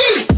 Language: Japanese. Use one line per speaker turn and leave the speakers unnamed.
Yeet!